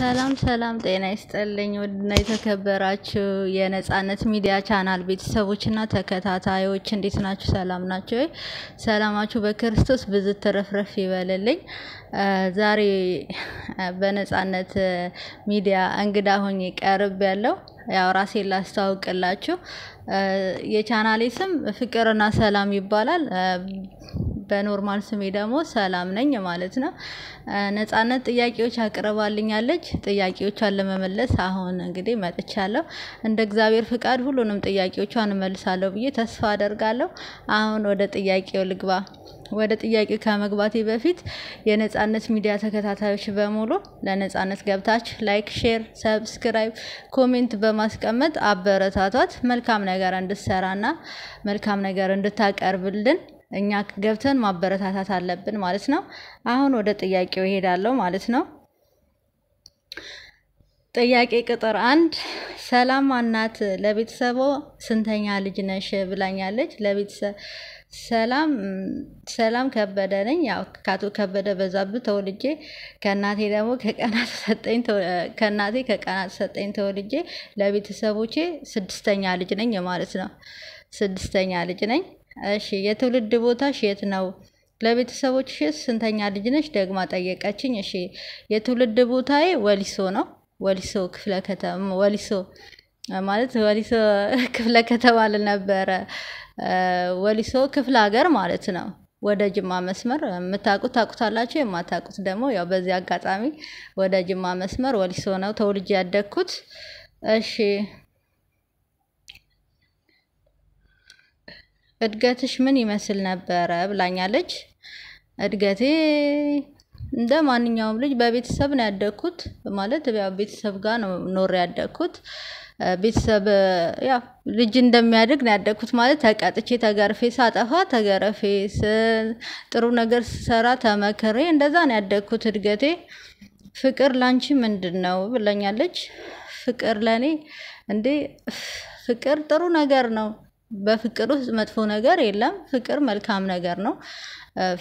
ሰላም ሰላም፣ ጤና ይስጥልኝ ውድና የተከበራችሁ የነጻነት ሚዲያ ቻናል ቤተሰቦችና ተከታታዮች እንዴት ናችሁ? ሰላም ናችሁ? ሰላማችሁ በክርስቶስ ብዙ ትትረፍረፍ ይበልልኝ። ዛሬ በነጻነት ሚዲያ እንግዳ ሆኜ ቀርብ ያለው ያው ራሴን ላስተዋውቅላችሁ። የቻናሌ ስም ፍቅርና ሰላም ይባላል። በ normal ስሜ ደግሞ ሰላም ነኝ ማለት ነው። ነጻነት ጥያቄዎች አቅርባልኛለች። ጥያቄዎቿን ለመመለስ አሁን እንግዲህ መጥቻለሁ። እንደ እግዚአብሔር ፍቃድ ሁሉንም ጥያቄዎቿን እመልሳለሁ ብዬ ተስፋ አደርጋለሁ። አሁን ወደ ጥያቄው ልግባ። ወደ ጥያቄው ከመግባቴ በፊት የነጻነት ሚዲያ ተከታታዮች በሙሉ ለነጻነት ገብታችሁ like፣ share፣ subscribe፣ comment በማስቀመጥ አበረታቷት። መልካም ነገር እንድትሰራና መልካም ነገር እንድታቀርብልን እኛ ገብተን ማበረታታት አለብን ማለት ነው። አሁን ወደ ጥያቄው ይሄዳለሁ ማለት ነው። ጥያቄ ቁጥር አንድ ሰላም ማናት? ለቤተሰቦ ስንተኛ ልጅ ነሽ ብላኛለች። ለቤተሰብ ሰላም ሰላም ከበደ ነኝ። ያው ከአቶ ከበደ በዛብህ ተወልጄ ከእናቴ ደግሞ ከቀናት ሰጠኝ ከእናቴ ከቀናት ሰጠኝ ተወልጄ ለቤተሰቦቼ ስድስተኛ ልጅ ነኝ ማለት ነው። ስድስተኛ ልጅ ነኝ። እሺ የትውልድ ቦታሽ የት ነው? ለቤተሰቦችሽ ስንተኛ ልጅ ነሽ? ደግማ ጠየቀችኝ። እሺ የትውልድ ቦታዬ ወሊሶ ነው። ወሊሶ ክፍለ ከተማ ወሊሶ ማለት ወሊሶ ክፍለ ከተማ ልነበረ ወሊሶ ክፍለ ሀገር ማለት ነው። ወደ ጅማ መስመር የምታውቁት ታውቁታላችሁ፣ የማታውቁት ደግሞ ያው በዚህ አጋጣሚ ወደ ጅማ መስመር ወሊሶ ነው ተወልጄ ያደግኩት። እሺ እድገትሽ ምን ይመስል ነበረ ብላኛለች። እድገቴ እንደ ማንኛውም ልጅ በቤተሰብ ነው ያደግኩት። ማለት ቤተሰብ ጋር ነው ኖር ያደግኩት። ቤተሰብ ያው ልጅ እንደሚያድግ ነው ያደግኩት። ማለት ተቀጥቼ ተገርፌ ሳጠፋ ተገረፌ፣ ጥሩ ነገር ስሰራ ተመክሬ እንደዛ ነው ያደግኩት። እድገቴ ፍቅር ላንቺ ምንድን ነው ብላኛለች። ፍቅር ለእኔ እንዴ ፍቅር ጥሩ ነገር ነው። በፍቅር ውስጥ መጥፎ ነገር የለም። ፍቅር መልካም ነገር ነው።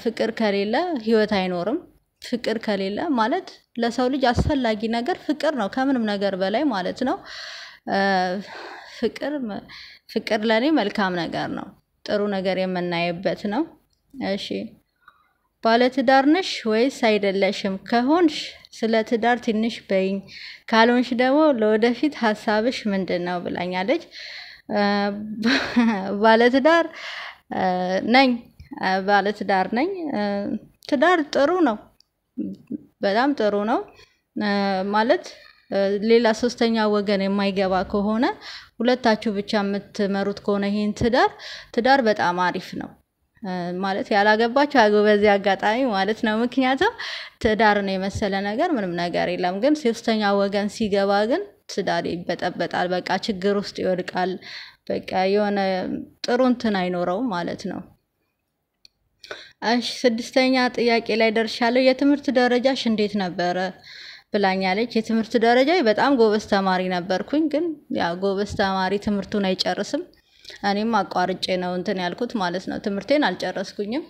ፍቅር ከሌለ ህይወት አይኖርም። ፍቅር ከሌለ ማለት ለሰው ልጅ አስፈላጊ ነገር ፍቅር ነው፣ ከምንም ነገር በላይ ማለት ነው። ፍቅር ፍቅር ለእኔ መልካም ነገር ነው። ጥሩ ነገር የምናይበት ነው። እሺ ባለትዳር ነሽ ወይስ አይደለሽም? ከሆንሽ ስለ ትዳር ትንሽ በይኝ፣ ካልሆንሽ ደግሞ ለወደፊት ሀሳብሽ ምንድን ነው ብላኛለች። ባለትዳር ነኝ። ባለትዳር ነኝ። ትዳር ጥሩ ነው፣ በጣም ጥሩ ነው። ማለት ሌላ ሶስተኛ ወገን የማይገባ ከሆነ ሁለታችሁ ብቻ የምትመሩት ከሆነ ይሄን ትዳር ትዳር በጣም አሪፍ ነው። ማለት ያላገባችሁ አግቡ በዚህ አጋጣሚ ማለት ነው። ምክንያቱም ትዳርን የመሰለ ነገር ምንም ነገር የለም። ግን ሶስተኛ ወገን ሲገባ ግን ትዳር ይበጠበጣል። በቃ ችግር ውስጥ ይወድቃል። በቃ የሆነ ጥሩ እንትን አይኖረውም ማለት ነው። እሺ ስድስተኛ ጥያቄ ላይ ደርሻለሁ። የትምህርት ደረጃሽ እንዴት ነበረ ብላኛለች። የትምህርት ደረጃ በጣም ጎበዝ ተማሪ ነበርኩኝ። ግን ያው ጎበዝ ተማሪ ትምህርቱን አይጨርስም። እኔም አቋርጬ ነው እንትን ያልኩት ማለት ነው። ትምህርቴን አልጨረስኩኝም።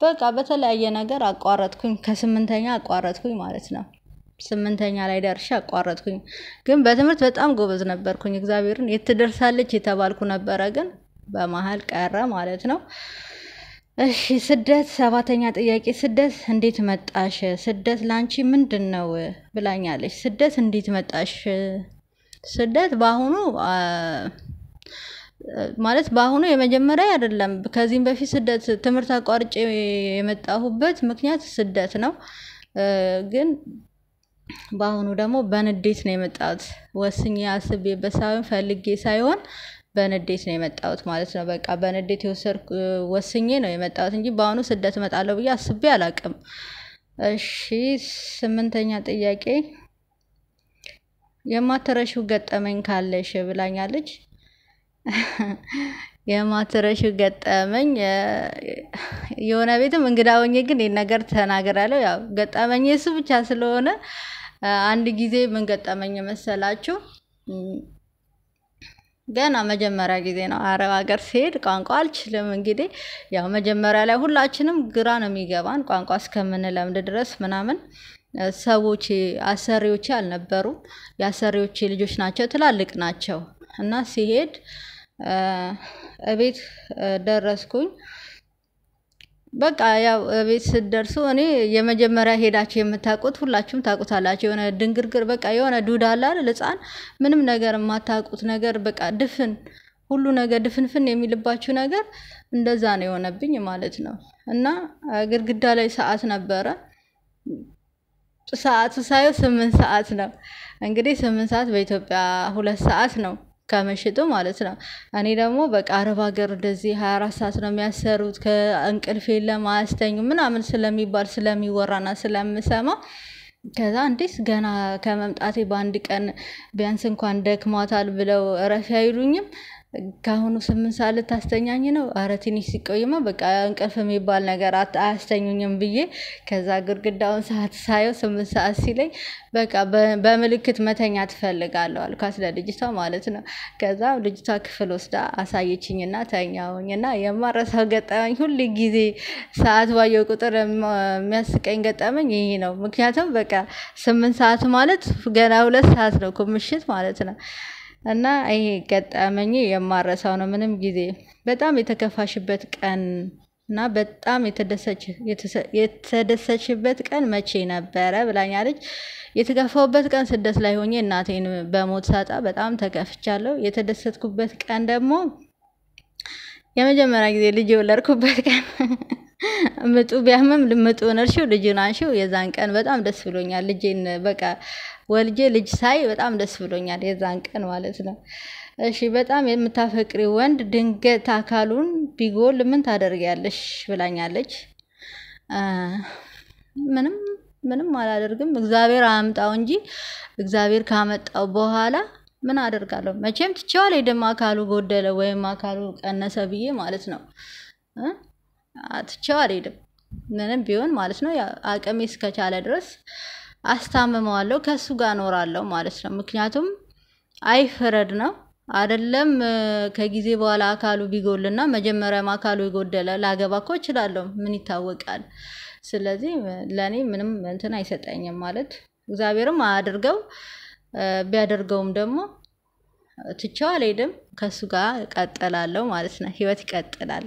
በቃ በተለያየ ነገር አቋረጥኩኝ። ከስምንተኛ አቋረጥኩኝ ማለት ነው። ስምንተኛ ላይ ደርሼ አቋረጥኩኝ። ግን በትምህርት በጣም ጎበዝ ነበርኩኝ። እግዚአብሔርን የት ትደርሳለች የተባልኩ ነበረ፣ ግን በመሀል ቀረ ማለት ነው። እሺ ስደት፣ ሰባተኛ ጥያቄ ስደት እንዴት መጣሽ? ስደት ላንቺ ምንድን ነው ብላኛለች። ስደት እንዴት መጣሽ? ስደት በአሁኑ ማለት በአሁኑ የመጀመሪያ አይደለም። ከዚህም በፊት ስደት ትምህርት አቋርጬ የመጣሁበት ምክንያት ስደት ነው ግን በአሁኑ ደግሞ በንዴት ነው የመጣሁት። ወስኜ አስቤበት ሳይሆን ፈልጌ ሳይሆን በንዴት ነው የመጣሁት ማለት ነው። በቃ በንዴት የወሰድኩ ወስኜ ነው የመጣሁት እንጂ በአሁኑ ስደት እመጣለሁ ብዬ አስቤ አላቅም። እሺ ስምንተኛ ጥያቄ የማትረሺው ገጠመኝ ካለሽ ብላኛለች። የማትረሺው ገጠመኝ የሆነ ቤትም እንግዳ ሆኜ ግን ይህን ነገር ተናግራለሁ። ያው ገጠመኝ እሱ ብቻ ስለሆነ አንድ ጊዜ ምን ገጠመኝ መሰላችሁ? ገና መጀመሪያ ጊዜ ነው አረብ ሀገር ሲሄድ ቋንቋ አልችልም። እንግዲህ ያው መጀመሪያ ላይ ሁላችንም ግራ ነው የሚገባን ቋንቋ እስከምንለምድ ድረስ ምናምን ሰዎች አሰሪዎቼ አልነበሩም። የአሰሪዎቼ ልጆች ናቸው፣ ትላልቅ ናቸው እና ሲሄድ እቤት ደረስኩኝ። በቃ ያው ቤት ስትደርሱ እኔ የመጀመሪያ ሄዳችሁ የምታውቁት ሁላችሁም ታውቁታላችሁ። የሆነ ድንግርግር በቃ የሆነ ዱዳ አለ አይደል? ሕፃን ምንም ነገር የማታውቁት ነገር በቃ ድፍን ሁሉ ነገር ድፍንፍን የሚልባችሁ ነገር እንደዛ ነው የሆነብኝ ማለት ነው። እና ግድግዳ ላይ ሰዓት ነበረ። ሰዓቱ ሳየው ስምንት ሰዓት ነው። እንግዲህ ስምንት ሰዓት በኢትዮጵያ ሁለት ሰዓት ነው ከምሽቱ ማለት ነው። እኔ ደግሞ በቃ አረብ ሀገር እንደዚህ ሀያ አራት ሰዓት ነው የሚያሰሩት ከእንቅልፍ የለም አያስተኙ ምናምን ስለሚባል ስለሚወራና ስለምሰማ ከዛ እንዴት ገና ከመምጣቴ በአንድ ቀን ቢያንስ እንኳን ደክሟታል ብለው እረፊ አይሉኝም። ከአሁኑ ስምንት ሰዓት ልታስተኛኝ ነው? ኧረ ትንሽ ሲቆይማ በቃ እንቅልፍ የሚባል ነገር አያስተኙኝም ብዬ ከዛ ግድግዳውን ሰዓት ሳየው ስምንት ሰዓት ሲለኝ በቃ በምልክት መተኛ ትፈልጋለሁ አልኳት ለልጅቷ ማለት ነው። ከዛ ልጅቷ ክፍል ወስዳ አሳየችኝና ተኛሁኝ እና የማረሳው ገጠመኝ ሁል ጊዜ ሰዓት ባየው ቁጥር የሚያስቀኝ ገጠመኝ ይሄ ነው። ምክንያቱም በቃ ስምንት ሰዓት ማለት ገና ሁለት ሰዓት ነው ምሽት ማለት ነው። እና ይሄ ገጠመኝ የማረሳው ነው። ምንም ጊዜ በጣም የተከፋሽበት ቀን እና በጣም የተደሰችበት ቀን መቼ ነበረ ብላኛለች። የተከፋውበት ቀን ስደት ላይ ሆኜ እናቴን በሞት ሳጣ በጣም ተከፍቻለሁ። የተደሰትኩበት ቀን ደግሞ የመጀመሪያ ጊዜ ልጅ የወለድኩበት ቀን ምጡ ቢያምም ምጡን እርሺው ልጅን አንሺው የዛን ቀን በጣም ደስ ብሎኛል። ልጄን በቃ ወልጄ ልጅ ሳይ በጣም ደስ ብሎኛል የዛን ቀን ማለት ነው። እሺ በጣም የምታፈቅሪ ወንድ ድንገት አካሉን ቢጎል ምን ታደርጊያለሽ ብላኛለች። ምንም ምንም አላደርግም እግዚአብሔር አያምጣው እንጂ እግዚአብሔር ካመጣው በኋላ ምን አደርጋለሁ? መቼም ትቼው አልሄድም አካሉ ጎደለ ወይም አካሉ ቀነሰ ብዬ ማለት ነው። ትቼው አልሄድም ምንም ቢሆን ማለት ነው። አቅሜ እስከቻለ ድረስ አስታምመዋለሁ ከእሱ ጋር እኖራለሁ ማለት ነው። ምክንያቱም አይፍረድ ነው አይደለም ከጊዜ በኋላ አካሉ ቢጎልና መጀመሪያም አካሉ የጎደለ ላገባ እኮ እችላለሁ ምን ይታወቃል። ስለዚህ ለእኔ ምንም እንትን አይሰጠኝም ማለት እግዚአብሔርም አያድርገው ቢያደርገውም ደግሞ ትቼው አልሄድም ከእሱ ጋር እቀጥላለሁ ማለት ነው። ህይወት ይቀጥላል።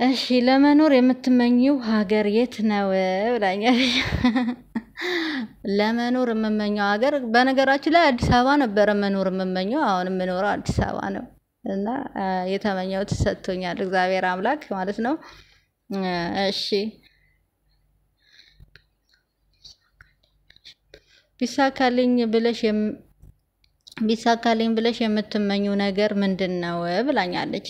እሺ ለመኖር የምትመኚው ሀገር የት ነው ብላኛለች። ለመኖር የምመኘው ሀገር በነገራችን ላይ አዲስ አበባ ነበረ መኖር የምመኘው አሁን የምኖረው አዲስ አበባ ነው። እና የተመኘሁት ሰጥቶኛል እግዚአብሔር አምላክ ማለት ነው። እሺ ቢሳካልኝ ብለሽ ቢሳካልኝ ብለሽ የምትመኘው ነገር ምንድን ነው ብላኛለች።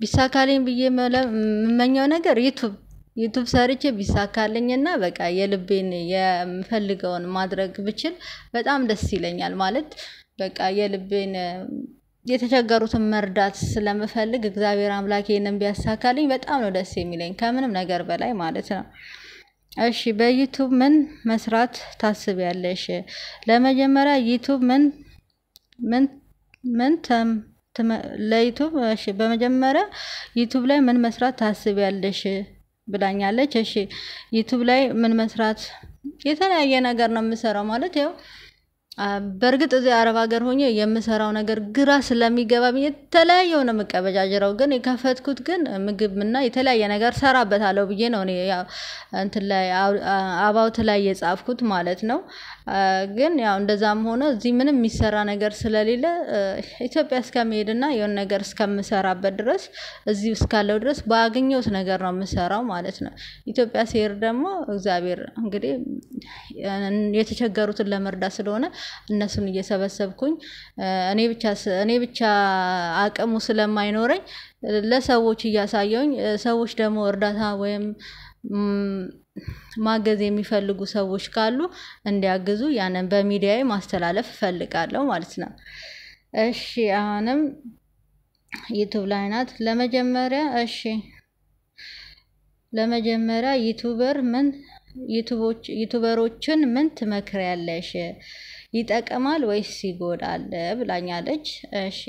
ቢሳካልኝ ብዬ የምመኘው ነገር YouTube YouTube ሰርቼ ቢሳካልኝና በቃ የልቤን የምፈልገውን ማድረግ ብችል በጣም ደስ ይለኛል። ማለት በቃ የልቤን የተቸገሩትን መርዳት ስለምፈልግ እግዚአብሔር አምላክ ይሄንን ቢያሳካልኝ በጣም ነው ደስ የሚለኝ ከምንም ነገር በላይ ማለት ነው። እሺ በ YouTube ምን መስራት ታስቢያለሽ? ለመጀመሪያ YouTube ምን ምን ምን ለ YouTube እሺ በመጀመሪያ YouTube ላይ ምን መስራት ታስቢያለሽ ብላኛለች። እሺ YouTube ላይ ምን መስራት የተለያየ ነገር ነው የምሰራው ማለት ያው በእርግጥ እዚህ አረብ ሀገር ሆኜ የምሰራው ነገር ግራ ስለሚገባኝ የተለያየው ነው የምቀባጅረው። ግን የከፈትኩት ግን ምግብና የተለያየ ነገር ሰራበታለሁ ብዬ ነው እንትን ላይ አባውት ላይ የጻፍኩት ማለት ነው። ግን ያው እንደዛም ሆኖ እዚህ ምንም የሚሰራ ነገር ስለሌለ ኢትዮጵያ እስከምሄድና የሆነ ነገር እስከምሰራበት ድረስ እዚህ እስካለው ድረስ ባገኘሁት ነገር ነው የምሰራው ማለት ነው። ኢትዮጵያ ስሄድ ደግሞ እግዚአብሔር እንግዲህ የተቸገሩትን ለመርዳት ስለሆነ እነሱን እየሰበሰብኩኝ እኔ ብቻ እኔ ብቻ አቅሙ ስለማይኖረኝ ለሰዎች እያሳየሁኝ ሰዎች ደግሞ እርዳታ ወይም ማገዝ የሚፈልጉ ሰዎች ካሉ እንዲያግዙ ያንን በሚዲያዬ ማስተላለፍ እፈልጋለሁ ማለት ነው። እሺ አሁንም YouTube ላይ ናት ለመጀመሪያ እሺ ለመጀመሪያ YouTuber ምን YouTuber ኦችን ምን ትመክሪያለሽ? ይጠቅማል ወይስ ይጎዳል ብላኛለች። እሺ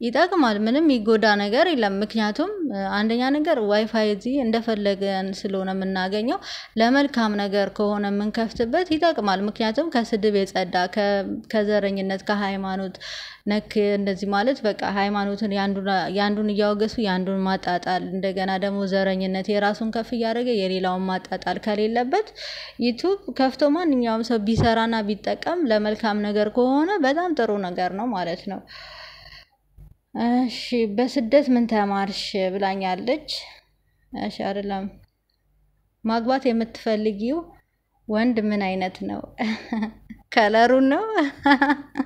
ይጠቅማል። ምንም የሚጎዳ ነገር የለም። ምክንያቱም አንደኛ ነገር ዋይፋይ እዚህ እንደፈለገን ስለሆነ የምናገኘው ለመልካም ነገር ከሆነ የምንከፍትበት ይጠቅማል። ምክንያቱም ከስድብ የጸዳ ከዘረኝነት፣ ከሃይማኖት ነክ እንደዚህ ማለት በቃ ሃይማኖትን የአንዱን እያወገዙ የአንዱን ማጣጣል እንደገና ደግሞ ዘረኝነት የራሱን ከፍ እያደረገ የሌላውን ማጣጣል ከሌለበት YouTube ከፍቶ ማንኛውም ሰው ቢሰራና ቢጠቀም ለመልካም ነገር ከሆነ በጣም ጥሩ ነገር ነው ማለት ነው። እሺ በስደት ምን ተማርሽ ብላኛለች። እሺ አይደለም ማግባት የምትፈልጊው ወንድ ምን አይነት ነው? color ኡን ነው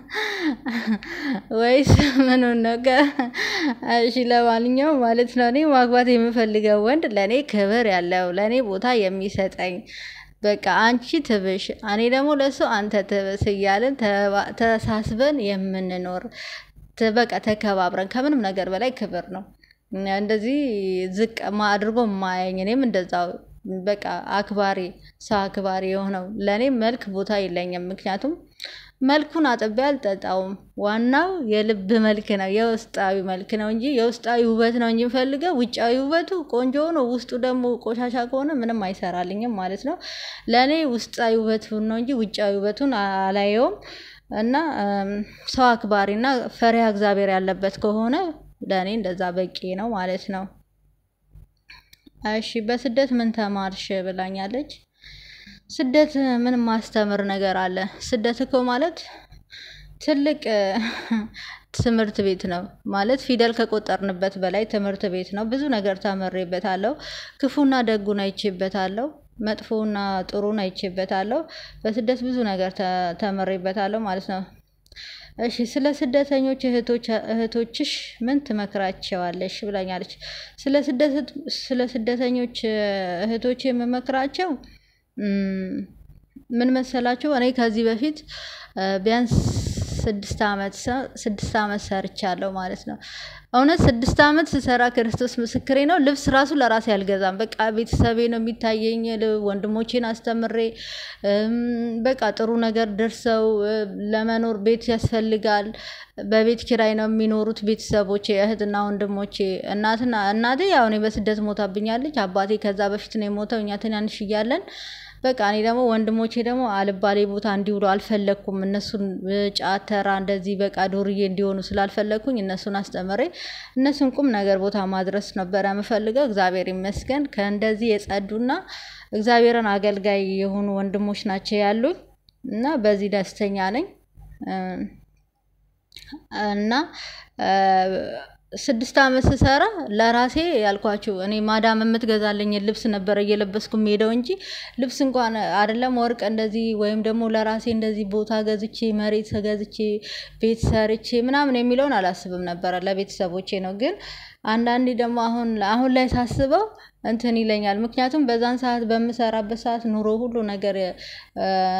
ወይስ ምኑን ነው? እሺ ለማንኛውም ማለት ነው እኔ ማግባት የምፈልገው ወንድ ለእኔ ክብር ያለው ለእኔ ቦታ የሚሰጠኝ በቃ አንቺ ትብሽ እኔ ደግሞ ለሱ አንተ ትብስ እያልን ተሳስበን የምንኖር በቃ ተከባብረን ከምንም ነገር በላይ ክብር ነው። እንደዚህ ዝቅ አድርጎ ማያኝ እኔም እንደዛው በቃ አክባሪ ሰው አክባሪ የሆነው ለእኔ መልክ ቦታ የለኝም። ምክንያቱም መልኩን አጥቤ አልጠጣውም። ዋናው የልብ መልክ ነው የውስጣዊ መልክ ነው እንጂ የውስጣዊ ውበት ነው እንጂ የምፈልገው ውጫዊ ውበቱ ቆንጆ ሆኖ ውስጡ ደግሞ ቆሻሻ ከሆነ ምንም አይሰራልኝም ማለት ነው። ለእኔ ውስጣዊ ውበቱን ነው እንጂ ውጫዊ ውበቱን አላየውም። እና ሰው አክባሪና ፈሪሃ እግዚአብሔር ያለበት ከሆነ ለእኔ እንደዛ በቂ ነው ማለት ነው። እሺ በስደት ምን ተማርሽ ብላኛለች። ስደት ምን ማስተምር ነገር አለ? ስደት እኮ ማለት ትልቅ ትምህርት ቤት ነው ማለት ፊደል ከቆጠርንበት በላይ ትምህርት ቤት ነው። ብዙ ነገር ተምሬበታለሁ። ክፉና ደጉን አይቼበታለሁ። መጥፎና ጥሩን አይቼበታለሁ። በስደት ብዙ ነገር ተምሬበታለሁ ማለት ነው። እሺ ስለ ስደተኞች እህቶችሽ ምን ትመክራቸዋለሽ ብላኛለች። ስለ ስደተኞች እህቶች የምመክራቸው ምን መሰላችሁ? እኔ ከዚህ በፊት ቢያንስ ስድስት ዓመት ስድስት ዓመት ሰርቻለሁ ማለት ነው። እውነት ስድስት ዓመት ስሰራ ክርስቶስ ምስክሬ ነው። ልብስ ራሱ ለራሴ አልገዛም። በቃ ቤተሰቤ ነው የሚታየኝ። ወንድሞቼን አስተምሬ በቃ ጥሩ ነገር ደርሰው ለመኖር ቤት ያስፈልጋል። በቤት ኪራይ ነው የሚኖሩት ቤተሰቦቼ፣ እህትና ወንድሞቼ። እናትና እናቴ ያው እኔ በስደት ሞታብኛለች። አባቴ ከዛ በፊት ነው የሞተው እኛ ትናንሽ እያለን በቃ እኔ ደግሞ ወንድሞቼ ደግሞ አልባሌ ቦታ እንዲውሉ አልፈለግኩም። እነሱን ጫት እንደዚህ በቃ ዱርዬ እንዲሆኑ ስላልፈለግኩኝ እነሱን አስተምሬ እነሱን ቁም ነገር ቦታ ማድረስ ነበረ የምፈልገው። እግዚአብሔር ይመስገን ከእንደዚህ የጸዱና እግዚአብሔርን አገልጋይ የሆኑ ወንድሞች ናቸው ያሉኝ እና በዚህ ደስተኛ ነኝ እና ስድስት ዓመት ስሰራ ለራሴ ያልኳችሁ እኔ ማዳም የምትገዛልኝን ልብስ ነበረ እየለበስኩ የምሄደው እንጂ ልብስ እንኳን አይደለም ወርቅ እንደዚህ ወይም ደግሞ ለራሴ እንደዚህ ቦታ ገዝቼ መሬት ገዝቼ ቤት ሰርቼ ምናምን የሚለውን አላስብም ነበረ። ለቤተሰቦቼ ነው። ግን አንዳንዴ ደግሞ አሁን አሁን ላይ ሳስበው እንትን ይለኛል። ምክንያቱም በዛን ሰዓት በምሰራበት ሰዓት ኑሮ ሁሉ ነገር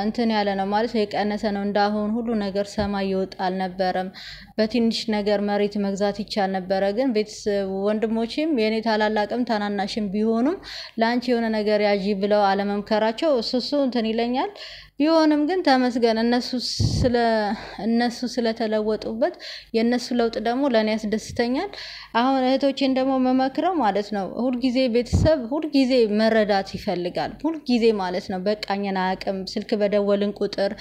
እንትን ያለ ነው ማለት የቀነሰ ነው። እንዳሁን ሁሉ ነገር ሰማይ ይወጣ አልነበረም። በትንሽ ነገር መሬት መግዛት ይቻል ነበረ። ግን ቤተሰብ ወንድሞቼም የእኔ ታላላቅም ታናናሽም ቢሆኑም ለአንቺ የሆነ ነገር ያዢ ብለው አለመምከራቸው እሱ እንትን ይለኛል። ቢሆንም ግን ተመስገን እነሱ ስለ እነሱ ስለተለወጡበት የእነሱ ለውጥ ደግሞ ለእኔ ያስደስተኛል። አሁን እህቶቼን ደግሞ መመክረው ማለት ነው ሁልጊዜ ቤተሰብ ሁልጊዜ መረዳት ይፈልጋል። ሁልጊዜ ማለት ነው በቃኝን አያውቅም። ስልክ በደወልን ቁጥር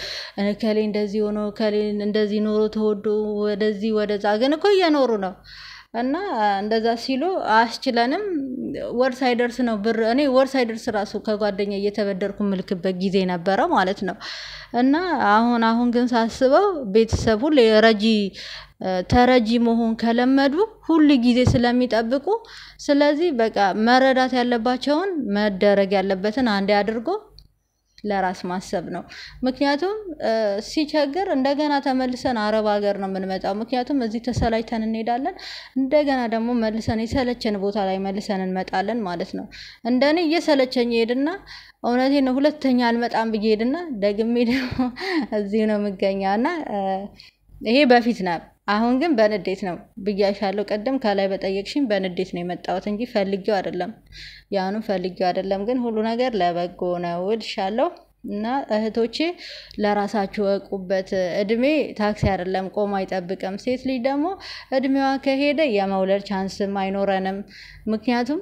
ከሌ እንደዚህ ሆኖ ከሌ እንደዚህ ኖሮ ተወዶ ወደዚህ ወደዛ ግን እኮ እየኖሩ ነው። እና እንደዛ ሲሉ አያስችለንም። ወር ሳይደርስ ነው ብር እኔ ወር ሳይደርስ ራሱ ከጓደኛ እየተበደርኩ ምልክበት ጊዜ ነበረ ማለት ነው። እና አሁን አሁን ግን ሳስበው ቤተሰብ ሁሌ ረጂ ተረጂ መሆን ከለመዱ ሁል ጊዜ ስለሚጠብቁ ስለዚህ በቃ መረዳት ያለባቸውን መደረግ ያለበትን አንዴ አድርጎ ለራስ ማሰብ ነው። ምክንያቱም ሲቸግር እንደገና ተመልሰን አረብ ሀገር ነው የምንመጣው። ምክንያቱም እዚህ ተሰላችተን እንሄዳለን። እንደገና ደግሞ መልሰን የሰለቸን ቦታ ላይ መልሰን እንመጣለን ማለት ነው። እንደኔ እየሰለቸኝ ሄድና እውነቴን ነው ሁለተኛ አልመጣም ብዬ ሄድና ደግሜ ደግሞ እዚሁ ነው የምገኘው እና ይሄ በፊት ነው። አሁን ግን በንዴት ነው ብያሻለሁ። ቅድም ከላይ በጠየቅሽኝ በንዴት ነው የመጣሁት እንጂ ፈልጌው አይደለም። ያሁኑ ፈልጌው አይደለም። ግን ሁሉ ነገር ለበጎ ነው እልሻለሁ። እና እህቶቼ ለራሳችሁ እወቁበት። እድሜ ታክሲ አይደለም፣ ቆሞ አይጠብቅም። ሴት ልጅ ደግሞ እድሜዋ ከሄደ የመውለድ ቻንስም አይኖረንም። ምክንያቱም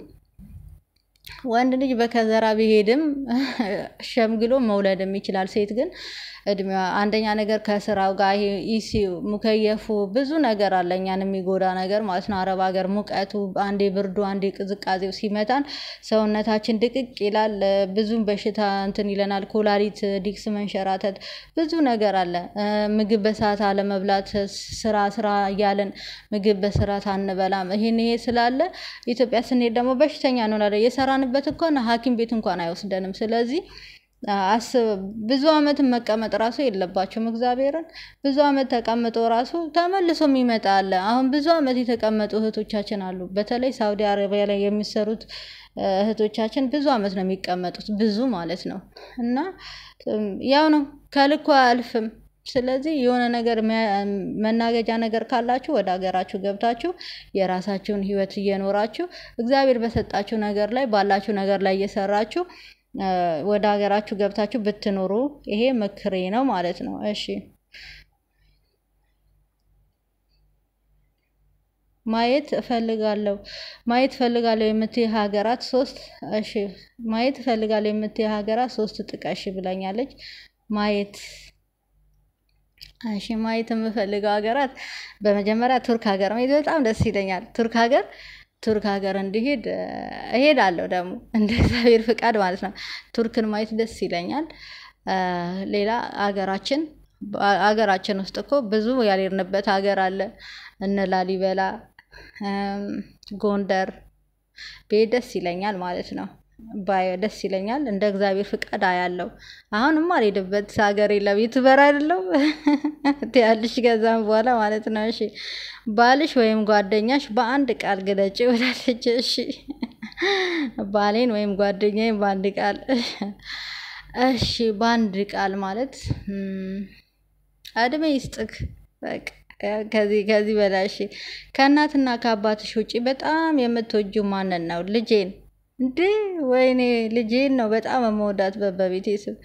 ወንድ ልጅ በከዘራ ቢሄድም ሸምግሎ መውለድም ይችላል። ሴት ግን እድሜዋ አንደኛ ነገር ከስራው ጋር ኢሲዩ ሙከየፉ ብዙ ነገር አለ እኛን የሚጎዳ ነገር ማለት ነው። አረብ ሀገር ሙቀቱ አንዴ ብርዱ አንዴ ቅዝቃዜው ሲመታን ሰውነታችን ድቅቅ ይላል። ብዙም በሽታ እንትን ይለናል። ኩላሊት፣ ዲክስ መንሸራተት ብዙ ነገር አለ። ምግብ በሰዓት አለመብላት፣ ስራ ስራ እያለን ምግብ በስርዓት አንበላም። ይሄን ይሄ ስላለ ኢትዮጵያ ስንሄድ ደግሞ በሽተኛ እንሆናለን። የሰራንበት እንኳን ሐኪም ቤት እንኳን አይወስደንም። ስለዚህ አስብ ብዙ አመት መቀመጥ ራሱ የለባቸውም። እግዚአብሔርን ብዙ አመት ተቀምጦ ራሱ ተመልሶ የሚመጣ አለ። አሁን ብዙ አመት የተቀመጡ እህቶቻችን አሉ። በተለይ ሳውዲ አረቢያ ላይ የሚሰሩት እህቶቻችን ብዙ አመት ነው የሚቀመጡት፣ ብዙ ማለት ነው። እና ያው ነው ከልኩ አያልፍም። ስለዚህ የሆነ ነገር መናገጃ ነገር ካላችሁ ወደ ሀገራችሁ ገብታችሁ የራሳችሁን ህይወት እየኖራችሁ እግዚአብሔር በሰጣችሁ ነገር ላይ ባላችሁ ነገር ላይ እየሰራችሁ ወደ ሀገራችሁ ገብታችሁ ብትኖሩ ይሄ ምክሬ ነው ማለት ነው። እሺ ማየት እፈልጋለሁ ማየት እፈልጋለሁ የምትይ ሀገራት ሶስት እሺ ማየት እፈልጋለሁ የምትይ ሀገራት ሶስት ጥቀሽ ብላኛለች። ማየት እሺ ማየት የምፈልገው ሀገራት በመጀመሪያ ቱርክ ሀገር በጣም ደስ ይለኛል። ቱርክ ሀገር ቱርክ ሀገር እንዲሄድ እሄዳለሁ ደግሞ እንደ እግዚአብሔር ፍቃድ ማለት ነው። ቱርክን ማየት ደስ ይለኛል። ሌላ ሀገራችን ሀገራችን ውስጥ እኮ ብዙ ያልሄድንበት ሀገር አለ። እነ ላሊበላ፣ ጎንደር ብሄድ ደስ ይለኛል ማለት ነው። ባይ ደስ ይለኛል እንደ እግዚአብሔር ፍቃድ አያለው። አሁንም አልሄድበት ሀገር የለም። YouTuber አይደለው ትያለሽ ከዛም በኋላ ማለት ነው። እሺ ባልሽ ወይም ጓደኛሽ በአንድ ቃል ግለጪ ብላለች። እሺ ባሌን ወይም ጓደኛዬን በአንድ ቃል እሺ በአንድ ቃል ማለት እድሜ ይስጥክ በቃ ከዚህ ከዚህ በላይ እሺ። ከእናትና ከአባትሽ ውጪ በጣም የምትወጂው ማንን ነው? ልጄን እንዴ ወይኔ ልጄን ነው በጣም የምወዳት በቤቴ ስም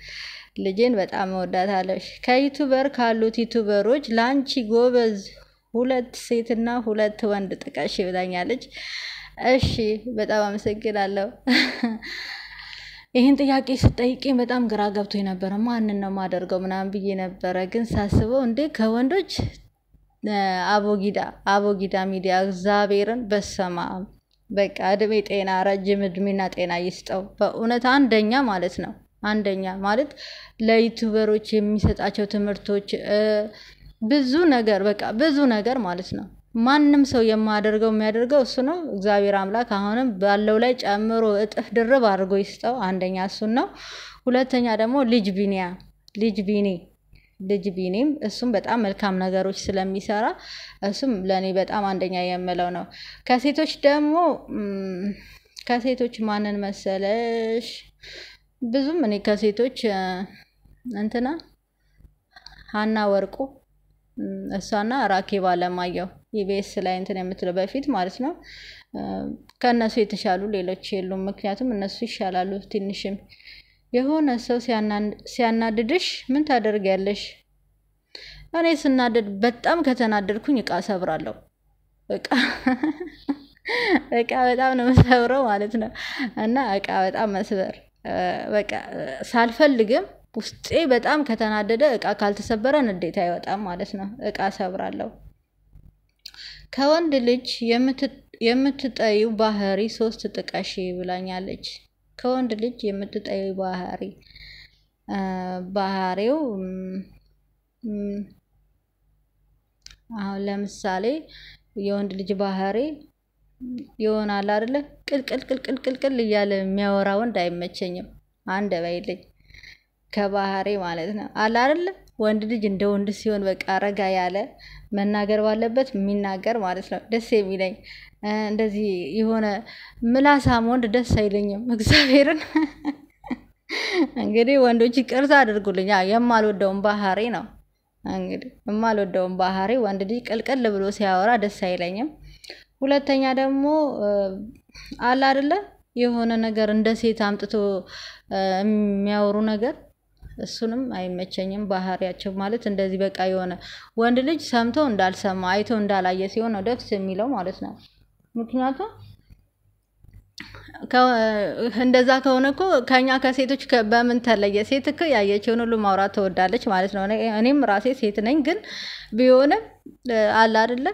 ልጄን በጣም እወዳታለሁ። ከዩቱበር ካሉት ዩቱበሮች ለአንቺ ጎበዝ ሁለት ሴትና ሁለት ወንድ ጥቀሽ ብላኛለች። እሺ በጣም አመሰግናለሁ። ይህን ጥያቄ ስጠይቄኝ በጣም ግራ ገብቶ ነበረ። ማንን ነው ማደርገው ምናምን ብዬ ነበረ። ግን ሳስበው እንዴ ከወንዶች አቦጊዳ አቦጊዳ ሚዲያ እግዚአብሔርን በሰማ በቃ እድሜ ጤና ረጅም እድሜና ጤና ይስጠው። በእውነት አንደኛ ማለት ነው። አንደኛ ማለት ለዩቱበሮች የሚሰጣቸው ትምህርቶች ብዙ ነገር በቃ ብዙ ነገር ማለት ነው። ማንም ሰው የማያደርገው የሚያደርገው እሱ ነው። እግዚአብሔር አምላክ አሁንም ባለው ላይ ጨምሮ እጥፍ ድርብ አድርጎ ይስጠው። አንደኛ እሱን ነው። ሁለተኛ ደግሞ ልጅ ቢኒያ ልጅ ቢኒ ልጅ ቢኒም እሱም በጣም መልካም ነገሮች ስለሚሰራ እሱም ለእኔ በጣም አንደኛ የምለው ነው። ከሴቶች ደግሞ ከሴቶች ማንን መሰለሽ? ብዙም እኔ ከሴቶች እንትና ሀና ወርቁ እሷና ራኬብ አለማየሁ ኢቢኤስ ላይ እንትን የምትለው በፊት ማለት ነው። ከእነሱ የተሻሉ ሌሎች የሉም። ምክንያቱም እነሱ ይሻላሉ ትንሽም የሆነ ሰው ሲያናድድሽ ምን ታደርጊያለሽ? እኔ ስናደድ በጣም ከተናደድኩኝ እቃ ሰብራለሁ። እቃ እቃ በጣም ነው የምሰብረው ማለት ነው። እና እቃ በጣም መስበር በቃ ሳልፈልግም ውስጤ በጣም ከተናደደ እቃ ካልተሰበረ ንዴት አይወጣም ማለት ነው። እቃ ሰብራለሁ። ከወንድ ልጅ የምትጠዩ ባህሪ ሶስት ጥቀሺ ብላኛለች። ከወንድ ልጅ የምትጠዩ ባህሪ ባህሪው አሁን ለምሳሌ የወንድ ልጅ ባህሪ ይሆናል አይደለ? ቅልቅል ቅልቅል ቅልቅል እያለ የሚያወራ ወንድ አይመቸኝም። አንድ በይልኝ ከባህሪ ማለት ነው አለ አይደለ? ወንድ ልጅ እንደ ወንድ ሲሆን በቃ ረጋ ያለ መናገር ባለበት የሚናገር ማለት ነው ደስ የሚለኝ። እንደዚህ የሆነ ምላሳም ወንድ ደስ አይለኝም። እግዚአብሔርን እንግዲህ ወንዶች ይቅርታ አድርጉልኝ። የማልወደውን ባህሪ ነው እንግዲህ የማልወደውን ባህሪ ወንድ ልጅ ቅልቅል ብሎ ሲያወራ ደስ አይለኝም። ሁለተኛ ደግሞ አለ አይደለ የሆነ ነገር እንደ ሴት አምጥቶ የሚያወሩ ነገር እሱንም አይመቸኝም ባህሪያቸው ማለት እንደዚህ በቃ የሆነ ወንድ ልጅ ሰምቶ እንዳልሰማ አይቶ እንዳላየ ሲሆን ነው ደስ የሚለው ማለት ነው። ምክንያቱም እንደዛ ከሆነ እኮ ከኛ ከሴቶች በምን ተለየ? ሴት እኮ ያየችውን ሁሉ ማውራት ትወዳለች ማለት ነው። እኔም ራሴ ሴት ነኝ፣ ግን ቢሆንም አለ አይደለ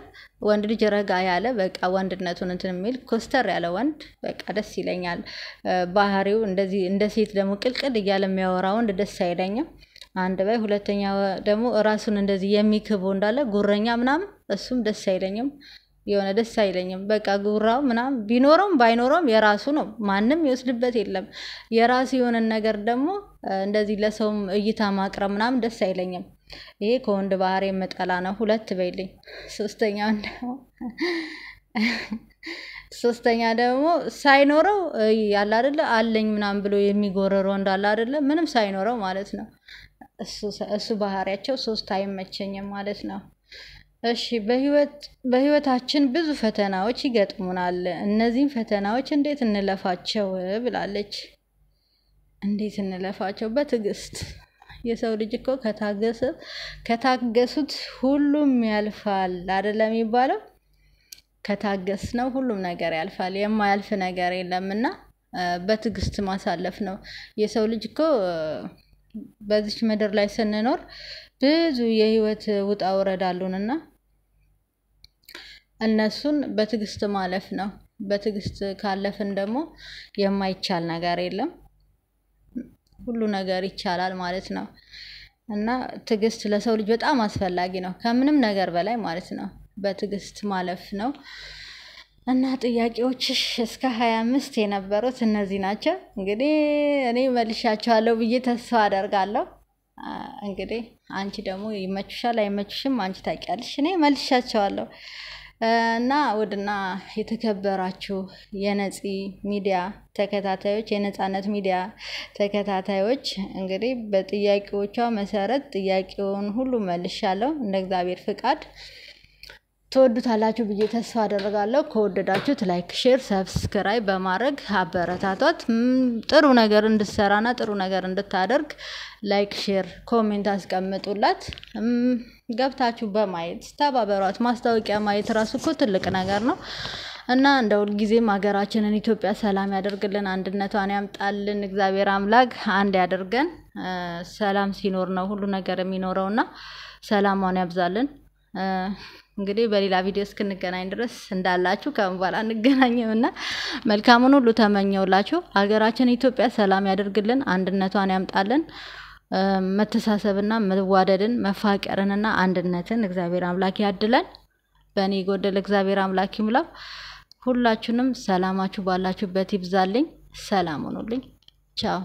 ወንድ ልጅ ረጋ ያለ በቃ ወንድነቱን እንትን የሚል ኮስተር ያለ ወንድ በቃ ደስ ይለኛል። ባህሪው እንደዚህ እንደ ሴት ደግሞ ቅልቅል እያለ የሚያወራ ወንድ ደስ አይለኝም። አንድ በይ ሁለተኛ ደግሞ ራሱን እንደዚህ የሚክቡ እንዳለ ጉረኛ ምናምን እሱም ደስ አይለኝም። የሆነ ደስ አይለኝም። በቃ ጉራው ምናምን ቢኖረውም ባይኖረውም የራሱ ነው። ማንም ይወስድበት የለም። የራሱ የሆነን ነገር ደግሞ እንደዚህ ለሰውም እይታ ማቅረብ ምናምን ደስ አይለኝም። ይሄ ከወንድ ባህሪ የምጠላ ነው። ሁለት በይልኝ። ሶስተኛውን ደግሞ ሶስተኛ ደግሞ ሳይኖረው ያለ አይደለ አለኝ ምናምን ብሎ የሚጎረር ወንድ አለ አይደለ ምንም ሳይኖረው ማለት ነው። እሱ ባህሪያቸው ሶስት አይመቸኝም ማለት ነው። እሺ በህይወታችን ብዙ ፈተናዎች ይገጥሙናል። እነዚህን ፈተናዎች እንዴት እንለፋቸው ብላለች። እንዴት እንለፋቸው? በትዕግስት የሰው ልጅ እኮ ከታገሰ ከታገሱት ሁሉም ያልፋል አይደለም የሚባለው? ከታገስ ነው ሁሉም ነገር ያልፋል። የማያልፍ ነገር የለምና በትዕግስት ማሳለፍ ነው። የሰው ልጅ እኮ በዚች ምድር ላይ ስንኖር ብዙ የህይወት ውጣ ውረድ አሉንና እነሱን በትዕግስት ማለፍ ነው። በትዕግስት ካለፍን ደግሞ የማይቻል ነገር የለም። ሁሉ ነገር ይቻላል ማለት ነው። እና ትዕግስት ለሰው ልጅ በጣም አስፈላጊ ነው፣ ከምንም ነገር በላይ ማለት ነው። በትዕግስት ማለፍ ነው። እና ጥያቄዎችሽ እስከ ሀያ አምስት የነበሩት እነዚህ ናቸው። እንግዲህ እኔ መልሻቸዋለሁ ብዬ ተስፋ አደርጋለሁ። እንግዲህ አንቺ ደግሞ ይመቹሻል አይመቹሽም አንቺ ታውቂያለሽ። እኔ መልሻቸዋለሁ። እና ውድና የተከበራችሁ የነፂ ሚዲያ ተከታታዮች የነፃነት ሚዲያ ተከታታዮች እንግዲህ በጥያቄዎቿ መሰረት ጥያቄውን ሁሉ መልሻለሁ። እንደ እግዚአብሔር ፍቃድ ትወዱታላችሁ ብዬ ተስፋ አደርጋለሁ። ከወደዳችሁት like፣ share፣ subscribe በማድረግ አበረታቷት። ጥሩ ነገር እንድትሰራና ጥሩ ነገር እንድታደርግ like፣ share፣ comment አስቀምጡላት። ገብታችሁ በማየት ተባበሯት። ማስታወቂያ ማየት ራሱ እኮ ትልቅ ነገር ነው እና እንደ ሁልጊዜም ሀገራችንን ኢትዮጵያ ሰላም ያደርግልን፣ አንድነቷን ያምጣልን። እግዚአብሔር አምላክ አንድ ያደርገን። ሰላም ሲኖር ነው ሁሉ ነገር የሚኖረው እና ሰላሟን ያብዛልን። እንግዲህ በሌላ ቪዲዮ እስክንገናኝ ድረስ እንዳላችሁ ከምን በኋላ እንገናኝም እና መልካሙን ሁሉ ተመኘውላችሁ። ሀገራችን ኢትዮጵያ ሰላም ያደርግልን፣ አንድነቷን ያምጣልን። መተሳሰብና መዋደድን መፋቀርንና አንድነትን እግዚአብሔር አምላክ ያድለን። በእኔ የጎደለ እግዚአብሔር አምላክ ይሙላው። ሁላችሁንም ሰላማችሁ ባላችሁበት ይብዛልኝ። ሰላም ሁኑልኝ። ቻው